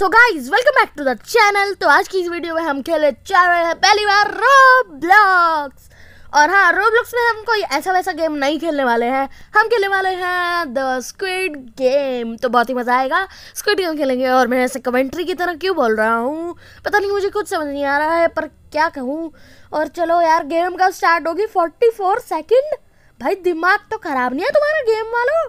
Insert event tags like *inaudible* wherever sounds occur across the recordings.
So guys welcome back to the channel तो आज की इस वीडियो में हम खेले जा रहे हैं पहली बार रोब्लॉक्स और हाँ रोब्लॉक्स में हम कोई ऐसा वैसा गेम नहीं खेलने वाले हैं। हम खेलने वाले हैं द स्क्विड गेम तो बहुत ही मज़ा आएगा। स्क्विड गेम खेलेंगे और मैं ऐसे कमेंट्री की तरह क्यों बोल रहा हूँ? पता नहीं, मुझे कुछ समझ नहीं आ रहा है, पर क्या कहूँ? और चलो यार गेम का स्टार्ट होगी? फोर्टी फोर सेकेंड भाई, दिमाग तो ख़राब नहीं है तुम्हारा गेम वालों?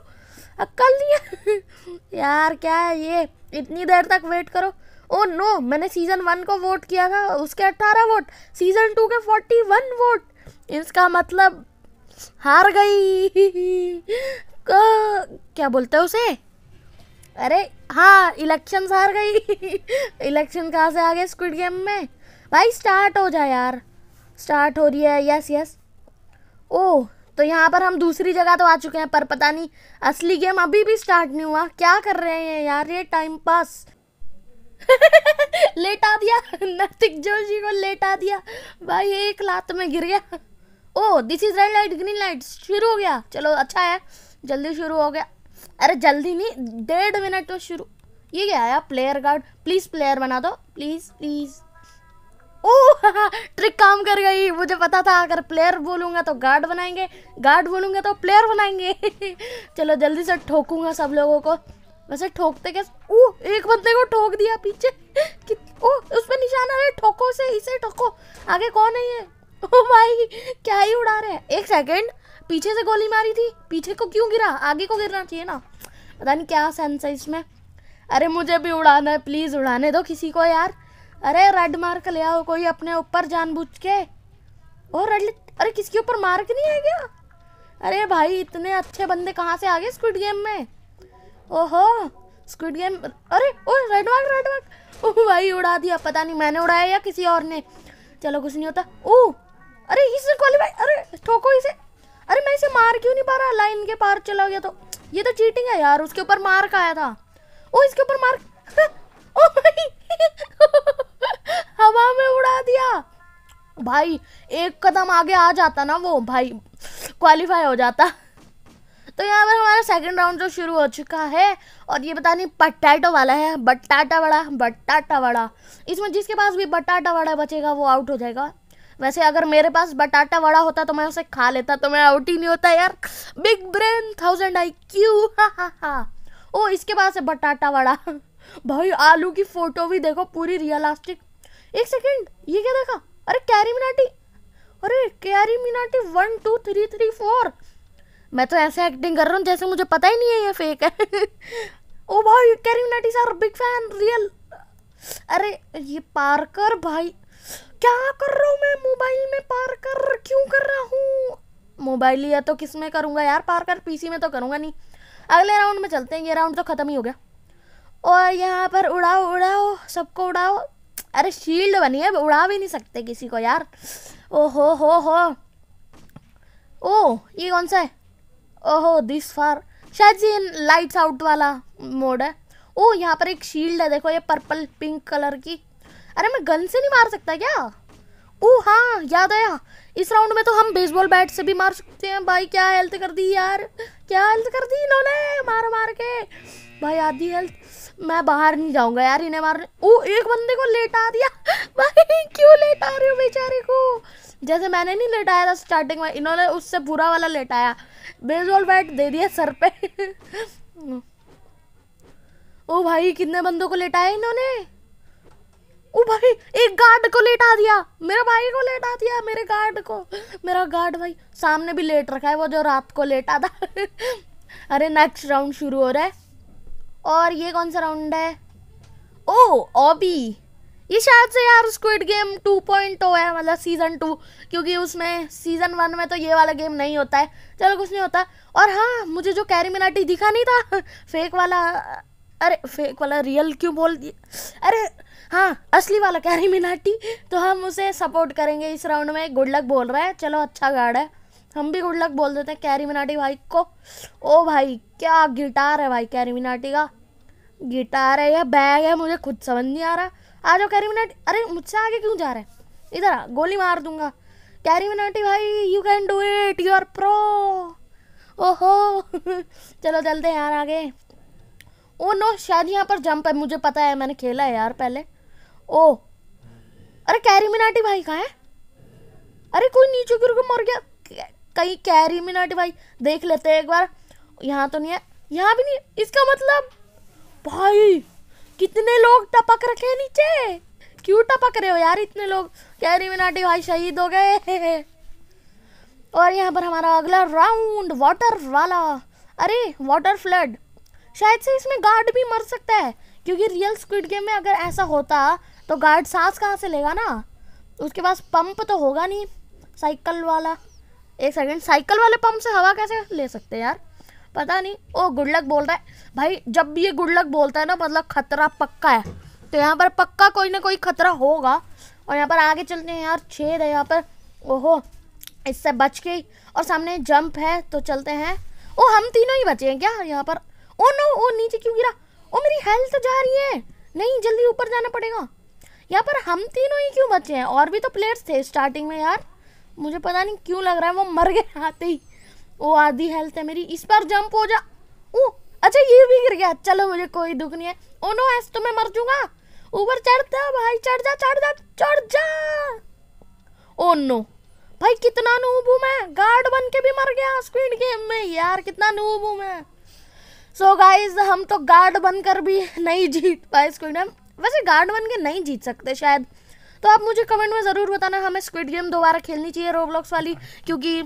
अक्ल नहीं है? *laughs* यार, क्या है ये? इतनी देर तक वेट करो। ओ नो मैंने सीज़न वन को वोट किया था, उसके अट्ठारह वोट सीज़न टू के फोर्टी वन वोट इसका मतलब हार गई। *laughs* क्या बोलते हैं उसे? अरे हाँ इलेक्शन हार गई। *laughs* इलेक्शन कहाँ से आ गए स्क्विड गेम में? भाई स्टार्ट हो जाए यार। स्टार्ट हो रही है यस यस ओह तो यहाँ पर हम दूसरी जगह तो आ चुके हैं, पर पता नहीं असली गेम अभी भी स्टार्ट नहीं हुआ। क्या कर रहे हैं यार? ये टाइम पास *laughs* लेटा दिया। नतिक जोशी को लेटा दिया। भाई, एक लात में गिर गया। ओ this is red light green light शुरू हो गया। चलो अच्छा है। जल्दी शुरू हो गया। अरे, जल्दी नहीं, डेढ़ मिनट में शुरू। ये क्या है प्लेयर गार्ड प्लीज़ प्लेयर बना दो। प्लीज़ प्लीज़ ट्रिक काम कर गई। मुझे पता था, अगर प्लेयर बोलूँगा तो गार्ड बनाएँगे। गार्ड बोलूँगा तो प्लेयर बनाएँगे। *laughs* चलो, जल्दी से ठोकूँगा सब लोगों को। वैसे ठोकते कैसे? ओह एक बंदे को ठोक दिया पीछे। ओह उस पर निशाना है। ठोको से इसे ठोको। आगे कौन है ये? *laughs* ओ भाई, क्या ही उड़ा रहे हैं। एक सेकेंड पीछे से गोली मारी थी। पीछे को क्यों गिरा? आगे को गिरना चाहिए ना। पता नहीं क्या सेंस है इसमें। अरे, मुझे भी उड़ाना है। प्लीज़ उड़ाने दो किसी को यार। अरे रेड मार्क ले आओ कोई अपने ऊपर जानबूझ के। और रेड अरे, किसके ऊपर मार्क नहीं है क्या? अरे भाई, इतने अच्छे बंदे कहाँ से आ गए स्क्विड गेम में? ओहो स्क्विड गेम अरे, oh red mark red mark oh भाई, उड़ा दिया, पता नहीं मैंने उड़ाया या किसी और ने। चलो, कुछ नहीं होता। ओह, अरे इसने क्वालिफाई अरे, ठोको इसे। अरे, मैं इसे मार क्यों नहीं पा रहा? लाइन के पार चला गया तो। ये तो चीटिंग है यार, उसके ऊपर मार्क आया था। ओ इसके ऊपर मार्क *laughs* ओ भाई। हवा में उड़ा दिया। भाई, एक कदम आगे आ जाता ना वो, भाई क्वालिफाई हो जाता। तो यहाँ पर हमारा सेकंड राउंड जो शुरू हो चुका है, और ये पता नहीं पटाटो वाला है, बटाटा वड़ा बटाटा वड़ा। इसमें जिसके पास भी बटाटा वड़ा बचेगा, वो आउट हो जाएगा। वैसे अगर मेरे पास बटाटा वड़ा होता तो मैं उसे खा लेता तो मैं आउट ही नहीं होता यार। Big brain thousand I Q हा ओ, इसके पास है बटाटा वड़ा। *laughs* भाई, आलू की फ़ोटो भी देखो, पूरी रियलिस्टिक एक सेकेंड, ये क्या देखा? अरे कैरी मिनाटी अरे Carry Minati one two three three four मैं तो ऐसे एक्टिंग कर रहा हूँ जैसे मुझे पता ही नहीं है ये फेक है। *laughs* ओ भाई Carry Minati sir big fan real अरे, ये पार्कर भाई। क्या कर रहा हूँ मैं मोबाइल में पार्कर क्यों कर रहा हूँ? मोबाइल या तो किसमें करूँगा यार? पार्कर पीसी में तो करूँगा नहीं। अगले राउंड में चलते हैं। ये राउंड तो ख़त्म ही हो गया। और यहाँ पर उड़ाओ उड़ाओ, सबको उड़ाओ। अरे शील्ड बनी है, उड़ा भी नहीं सकते किसी को यार। ओ हो हो। हो ओ, ये कौन सा है? ओहो दिस फार शायद ये लाइट्स आउट वाला मोड है। ओ, यहाँ पर एक शील्ड है, देखो ये पर्पल पिंक कलर की। अरे मैं गन से नहीं मार सकता क्या? ओ हाँ याद आया। इस राउंड में तो हम बेसबॉल बैट से भी मार सकते हैं। भाई, क्या हेल्थ कर दी यार? क्या हेल्थ कर दी इन्होंने? मार मार के। भाई, आधी हेल्थ मैं बाहर नहीं जाऊँगा यार, इन्हें मारने ओ, एक बंदे को लेटा दिया। भाई, क्यों लेटा रहे हो बेचारे को? जैसे मैंने नहीं लेटाया था स्टार्टिंग में, इन्होंने उससे बुरा वाला लेटाया। बेजोल बैट दे दिया सर पे। ओ भाई, कितने बंदों को लेटाया इन्होंने? ओ भाई, एक गार्ड को लेटा दिया। मेरे भाई को लेटा दिया, मेरे गार्ड को। मेरा गार्ड भाई, सामने भी लेट रखा है वो जो रात को लेटा था। *laughs* अरे नेक्स्ट राउंड शुरू हो रहा है। और ये कौन सा राउंड है? ओ ऑबी ये शायद से यार स्क्विड गेम 2.0 है मतलब सीज़न टू क्योंकि उसमें सीज़न वन में तो ये वाला गेम नहीं होता है। चलो, कुछ नहीं होता। और हाँ मुझे जो कैरी मिनाटी दिखा नहीं था *laughs* फेक वाला, अरे फेक वाला रियल क्यों बोल दिया? अरे हाँ असली वाला कैरी मिनाटी तो हम उसे सपोर्ट करेंगे इस राउंड में। गुड लक बोल रहा है। चलो अच्छा गार्ड है। हम भी गुड लक बोल देते हैं कैरी मिनाटी भाई को। ओ भाई, क्या गिटार है भाई कैरी मिनाटी का? गिटार है या बैग है, मुझे खुद समझ नहीं आ रहा। आ जाओ कैरी मिनाटी, अरे मुझसे आगे क्यों जा रहे हैं? इधर आ, गोली मार दूँगा। कैरी मिनाटी भाई you can do it you are pro ओहो, *laughs* चलो चलते हैं यार आगे। ओ नो शायद यहाँ पर जंप है, मुझे पता है, मैंने खेला है यार पहले। ओ, अरे कैरी मिनाटी भाई कहाँ है? अरे कोई नीचे गिर के मर गया। कहीं कैरी मिनाटी भाई। देख लेते हैं एक बार। यहाँ तो नहीं है। यहाँ भी नहीं इसका मतलब भाई, कितने लोग टपक रखे हैं नीचे? क्यों टपक रहे हो यार इतने लोग? कैरी मिनाटी भाई, शहीद हो गए। और यहाँ पर हमारा अगला राउंड वाटर वाला। अरे वाटर फ्लड शायद से इसमें गार्ड भी मर सकता है। क्योंकि रियल स्क्विड गेम में अगर ऐसा होता तो गार्ड सांस कहाँ से लेगा ना? उसके पास पंप तो होगा नहीं साइकिल वाला। एक सेकंड साइकिल वाले पंप से हवा कैसे ले सकते हैं यार? पता नहीं। ओ गुड लक बोल रहा है। भाई, जब भी ये गुड लक बोलता है ना मतलब खतरा पक्का है। तो यहाँ पर पक्का कोई ना कोई खतरा होगा। और यहाँ पर आगे चलते हैं यार, छेद है यहाँ पर। ओहो, इससे बच गई और सामने जंप है तो चलते हैं। ओ, हम तीनों ही बचे हैं क्या यहाँ पर? ओ नो ओ, नीचे क्यों गिरा? ओ, मेरी हेल्थ जा रही है। नहीं, जल्दी ऊपर जाना पड़ेगा। यहाँ पर हम तीनों ही क्यों बचे हैं? और भी तो प्लेयर्स थे स्टार्टिंग में यार। मुझे पता नहीं क्यों लग रहा है, वो मर गए आते ही वो आधी हेल्थ है मेरी। इस पर जंप हो जा। ओ अच्छा ये भी गिर गया। चलो, मुझे कोई दुख नहीं है। ओ नो ऐसे तो मैं मर जाऊँगा। ऊपर चढ़ता भाई, चढ़ जा चढ़ जा चढ़ जा। ओ नो भाई, कितना नूब हूँ मैं। गार्ड बन के भी मर गया स्क्वीड गेम में। यार, कितना नूब हूँ मैं। सो so गाइज़ हम तो गार्ड बनकर भी नहीं जीत पाए स्क्विड गेम वैसे गार्ड बन के नहीं जीत सकते, शायद। तो आप मुझे कमेंट में ज़रूर बताना, हमें स्क्विड गेम दोबारा खेलनी चाहिए रोबलॉक्स वाली, क्योंकि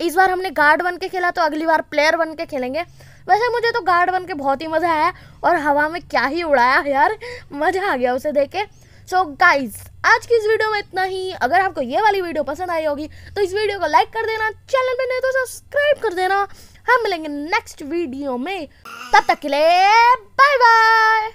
इस बार हमने गार्ड बन के खेला तो अगली बार प्लेयर बन के खेलेंगे। वैसे मुझे तो गार्ड बन के बहुत ही मज़ा आया, और हवा में क्या ही उड़ाया यार, मज़ा आ गया उसे देख के। सो गाइज़ आज की इस वीडियो में इतना ही। अगर आपको ये वाली वीडियो पसंद आई होगी तो इस वीडियो को लाइक कर देना चैनल पे नहीं तो सब्सक्राइब कर देना। हम मिलेंगे नेक्स्ट वीडियो में। तब तक के लिए बाय बाय